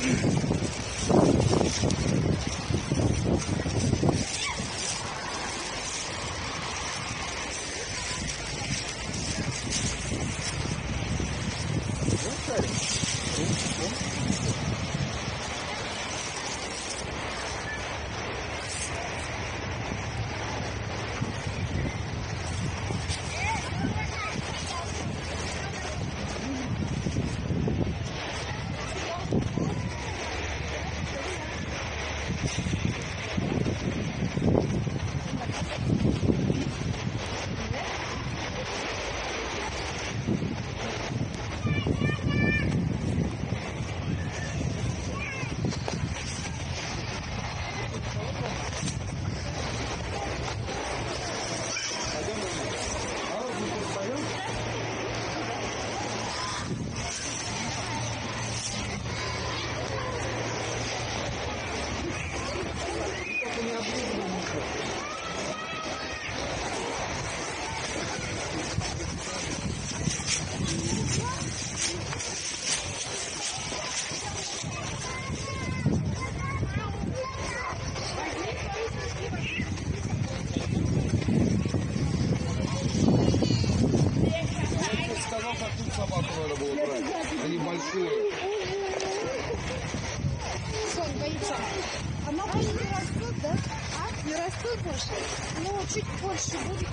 うん。Большие. Сон боится. А мамы больше? Ну, чуть больше будет.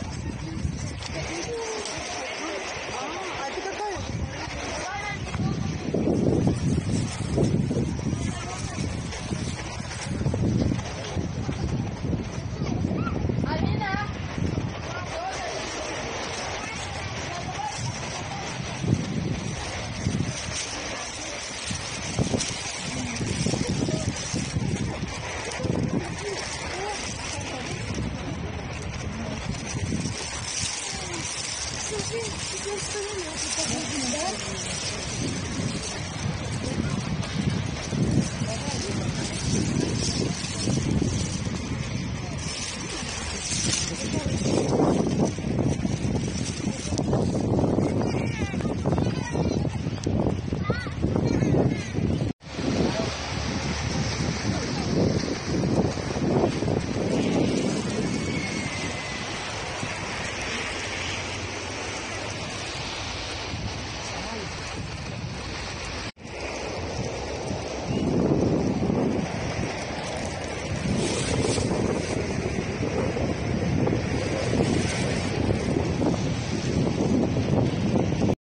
Şey Sizi gösteremiyorum.